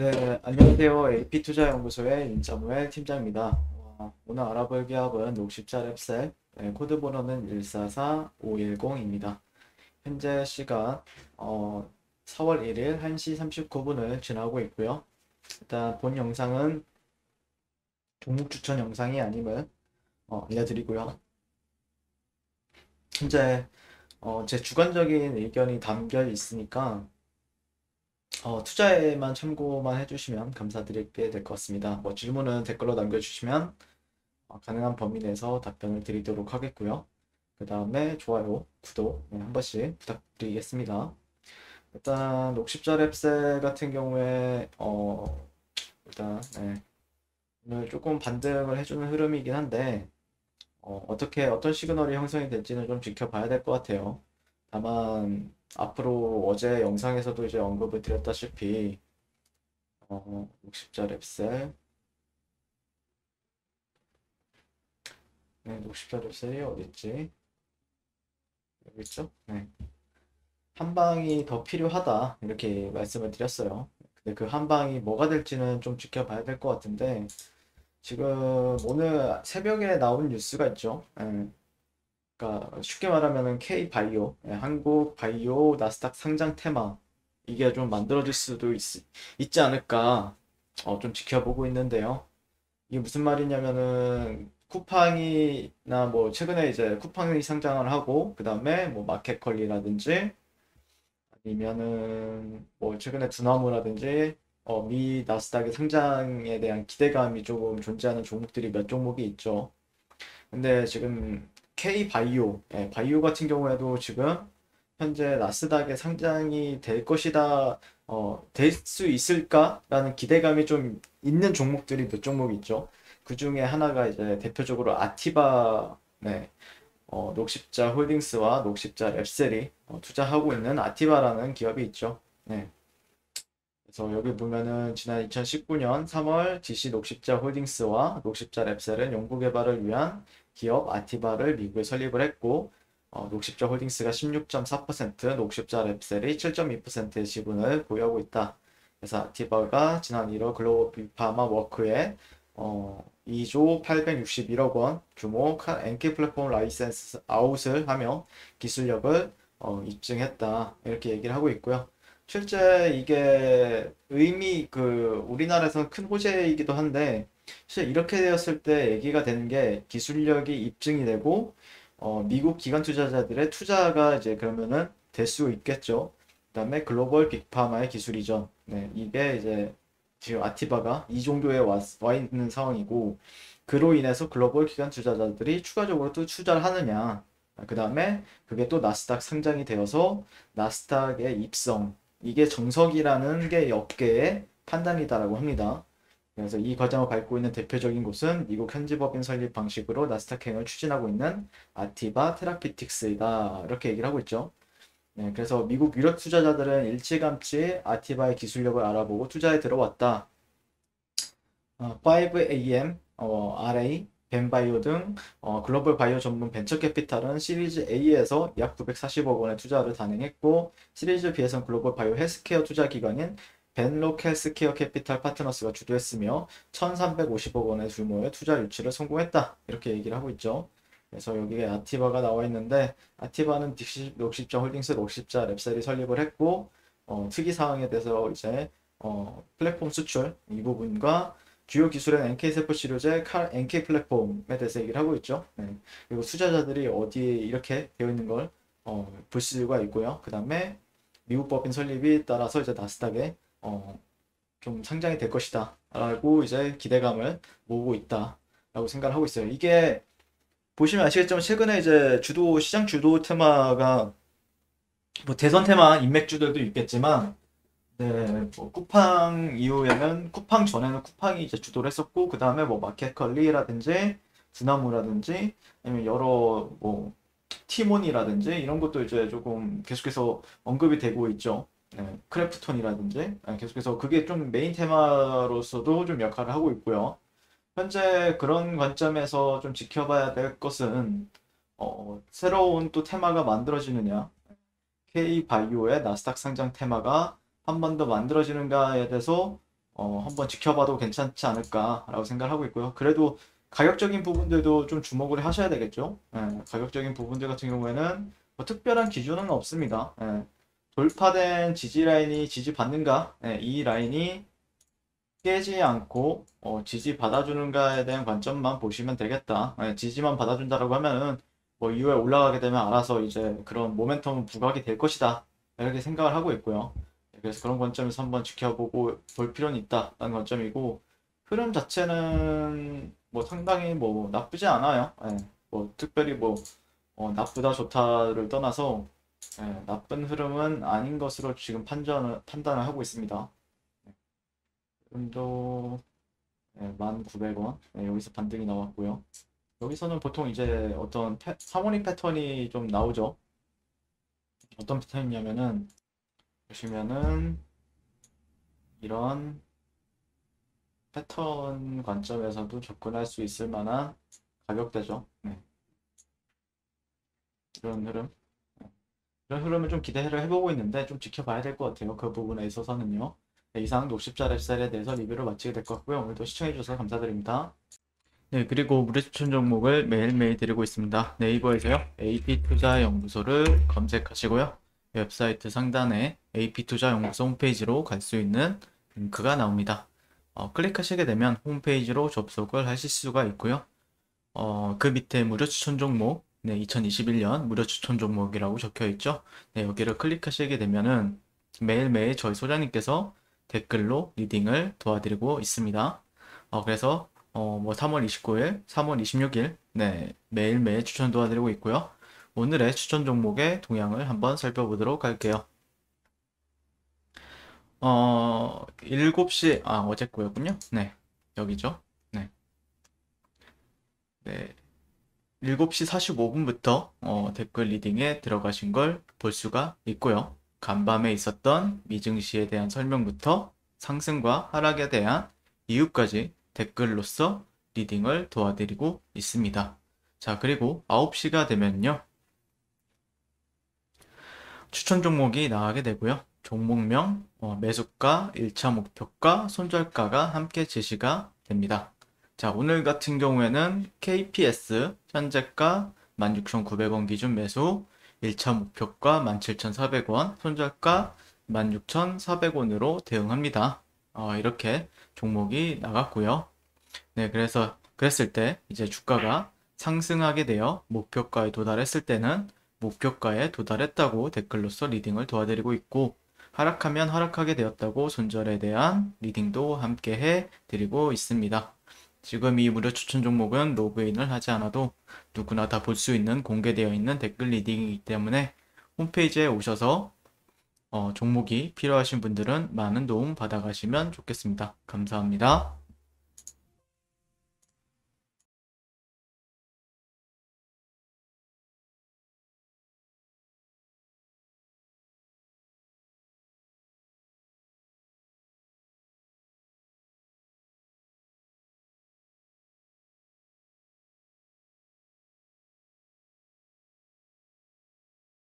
네, 안녕하세요. AP투자연구소의 윤자무엘 팀장입니다. 어, 오늘 알아볼 기업은 녹십자 랩셀, 네, 코드 번호는 144510입니다. 현재 시간 어, 4월 1일 1시 39분을 지나고 있고요. 일단 본 영상은 종목 추천 영상이 아님을 어, 알려드리고요. 현재 어, 제 주관적인 의견이 담겨 있으니까 어, 투자에만 참고만 해주시면 감사드리게 될 것 같습니다. 뭐 질문은 댓글로 남겨주시면 어, 가능한 범위 내에서 답변을 드리도록 하겠고요. 그 다음에 좋아요, 구독 네, 한 번씩 부탁드리겠습니다. 일단 녹십자 랩셀 같은 경우에 어, 일단 네, 오늘 조금 반등을 해주는 흐름이긴 한데 어, 어떻게 어떤 시그널이 형성이 될지는 좀 지켜봐야 될 것 같아요. 다만 앞으로 어제 영상에서도 이제 언급을 드렸다시피 어, 60자 랩셀 네, 60자 랩셀이 어딨지? 여기 있죠? 네. 한 방이 더 필요하다 이렇게 말씀을 드렸어요. 근데 그 한 방이 뭐가 될지는 좀 지켜봐야 될 것 같은데 지금 오늘 새벽에 나온 뉴스가 있죠. 네. 그러니까 쉽게 말하면은 K 바이오, 예, 한국 바이오 나스닥 상장 테마 이게 좀 만들어질 수도 있, 있지 않을까 어, 좀 지켜보고 있는데요. 이게 무슨 말이냐면은 쿠팡이나 뭐 최근에 이제 쿠팡이 상장을 하고 그 다음에 뭐 마켓컬리라든지 아니면은 뭐 최근에 두나무라든지 어, 미 나스닥의 상장에 대한 기대감이 조금 존재하는 종목들이 몇 종목이 있죠. 근데 지금 K 바이오, 예, 바이오 같은 경우에도 지금 현재 나스닥에 상장이 될 것이다, 어, 될 수 있을까라는 기대감이 좀 있는 종목들이 몇 종목 있죠. 그 중에 하나가 이제 대표적으로 아티바, 네, 어, 녹십자 홀딩스와 녹십자 랩셀이 어, 투자하고 있는 아티바라는 기업이 있죠. 네. 그래서 여기 보면은 지난 2019년 3월 GC 녹십자 홀딩스와 녹십자 랩셀은 연구 개발을 위한 기업 아티바를 미국에 설립을 했고 어, 녹십자 홀딩스가 16.4%, 녹십자 랩셀이 7.2%의 지분을 보유하고 있다. 그래서 아티바가 지난 1월 글로벌 비파마 워크에 어, 2조 861억 원 규모 NK 플랫폼 license out을 하며 기술력을 어, 입증했다. 이렇게 얘기를 하고 있고요. 실제 이게 의미 그 우리나라에서 큰 호재이기도 한데 사실 이렇게 되었을 때 얘기가 되는 게 기술력이 입증이 되고 어, 미국 기관 투자자들의 투자가 이제 그러면은 될 수 있겠죠. 그다음에 글로벌 빅파마의 기술이죠. 네, 이게 이제 지금 아티바가 이 정도에 와, 와 있는 상황이고 그로 인해서 글로벌 기관 투자자들이 추가적으로 또 투자를 하느냐. 그 다음에 그게 또 나스닥 상장이 되어서 나스닥의 입성 이게 정석이라는 게 업계의 판단이다라고 합니다. 그래서 이 과정을 밟고 있는 대표적인 곳은 미국 현지 법인 설립 방식으로 나스닥행을 추진하고 있는 아티바 테라피틱스이다. 이렇게 얘기를 하고 있죠. 네, 그래서 미국 유력 투자자들은 일찌감치 아티바의 기술력을 알아보고 투자에 들어왔다. 어, 5AM, 어, RA, venBio 등 어, 글로벌 바이오 전문 벤처 캐피탈은 시리즈 A에서 약 940억 원의 투자를 단행했고 시리즈 B에서는 글로벌 바이오 헬스케어 투자 기관인 벤록 헬스케어 캐피탈 파트너스가 주도했으며 1350억 원의 규모의 투자 유치를 성공했다. 이렇게 얘기를 하고 있죠. 그래서 여기에 아티바가 나와 있는데 아티바는 GC 녹십자 홀딩스 녹십자 랩셀이 설립을 했고 어, 특이 사항에 대해서 이제 어, 플랫폼 수출 이 부분과 주요 기술은 NK세포 치료제 NK 플랫폼에 대해서 얘기를 하고 있죠. 네. 그리고 투자자들이 어디에 이렇게 되어 있는 걸 어, 볼 수가 있고요. 그 다음에 미국 법인 설립이 따라서 이제 나스닥에 어, 좀 상장이 될 것이다. 라고 이제 기대감을 모으고 있다. 라고 생각을 하고 있어요. 이게 보시면 아시겠지만 최근에 이제 주도, 시장 주도 테마가 뭐 대선 테마 인맥주들도 있겠지만 네, 뭐 쿠팡 이후에는 쿠팡 전에는 쿠팡이 이제 주도를 했었고 그 다음에 뭐 마켓컬리라든지 두나무라든지 아니면 여러 뭐 티몬이라든지 이런 것도 이제 조금 계속해서 언급이 되고 있죠. 네, 크래프톤이라든지 네, 계속해서 그게 좀 메인 테마로서도 좀 역할을 하고 있고요. 현재 그런 관점에서 좀 지켜봐야 될 것은 어, 새로운 또 테마가 만들어지느냐 K바이오의 나스닥 상장 테마가 한 번 더 만들어지는가에 대해서 어, 한번 지켜봐도 괜찮지 않을까라고 생각을 하고 있고요. 그래도 가격적인 부분들도 좀 주목을 하셔야 되겠죠. 예, 가격적인 부분들 같은 경우에는 뭐 특별한 기준은 없습니다. 예, 돌파된 지지 라인이 지지 받는가? 예, 이 라인이 깨지 않고 어, 지지 받아주는가에 대한 관점만 보시면 되겠다. 예, 지지만 받아준다라고 하면은 뭐 이후에 올라가게 되면 알아서 이제 그런 모멘텀 부각이 될 것이다. 이렇게 생각을 하고 있고요. 예, 그래서 그런 관점에서 한번 지켜보고 볼 필요는 있다라는 관점이고 흐름 자체는 뭐 상당히 뭐 나쁘지 않아요. 예, 뭐 특별히 뭐 어, 나쁘다 좋다를 떠나서 예, 나쁜 흐름은 아닌 것으로 지금 판단을 판단을 하고 있습니다. 흐름도 예, 1,900원 예, 여기서 반등이 나왔고요. 여기서는 보통 이제 어떤 패, 하모니 패턴이 좀 나오죠. 어떤 패턴이냐면은 보시면은 이런 패턴 관점에서도 접근할 수 있을 만한 가격대죠. 네. 이런 흐름. 네. 이런 흐름을 좀 기대를 해보고 있는데 좀 지켜봐야 될 것 같아요. 그 부분에 있어서는요. 네, 이상 녹십자 랩셀에 대해서 리뷰를 마치게 될 것 같고요. 오늘도 시청해주셔서 감사드립니다. 네, 그리고 무료 추천 종목을 매일매일 드리고 있습니다. 네이버에서요. AP투자연구소를 검색하시고요. 웹사이트 상단에 AP투자연구소 홈페이지로 갈 수 있는 링크가 나옵니다. 어, 클릭하시게 되면 홈페이지로 접속을 하실 수가 있고요. 어, 그 밑에 무료 추천 종목, 네, 2021년 무료 추천 종목이라고 적혀 있죠. 네, 여기를 클릭하시게 되면은 매일매일 저희 소장님께서 댓글로 리딩을 도와드리고 있습니다. 어, 그래서 어, 뭐 3월 29일, 3월 26일, 네, 매일매일 추천 도와드리고 있고요. 오늘의 추천 종목의 동향을 한번 살펴보도록 할게요. 어, 7시, 아, 어제 거였군요. 네, 여기죠. 네. 네. 7시 45분부터 어, 댓글 리딩에 들어가신 걸 볼 수가 있고요. 간밤에 있었던 미증시에 대한 설명부터 상승과 하락에 대한 이유까지 댓글로서 리딩을 도와드리고 있습니다. 자, 그리고 9시가 되면요. 추천 종목이 나가게 되고요. 종목명, 어, 매수가, 1차 목표가, 손절가가 함께 제시가 됩니다. 자, 오늘 같은 경우에는 KPS 현재가 16,900원 기준 매수, 1차 목표가 17,400원, 손절가 16,400원으로 대응합니다. 어, 이렇게 종목이 나갔고요. 네, 그래서 그랬을 때 이제 주가가 상승하게 되어 목표가에 도달했을 때는 목표가에 도달했다고 댓글로서 리딩을 도와드리고 있고 하락하면 하락하게 되었다고 손절에 대한 리딩도 함께 해 드리고 있습니다. 지금 이 무료 추천 종목은 로그인을 하지 않아도 누구나 다 볼 수 있는 공개되어 있는 댓글 리딩이기 때문에 홈페이지에 오셔서 어, 종목이 필요하신 분들은 많은 도움 받아가시면 좋겠습니다. 감사합니다.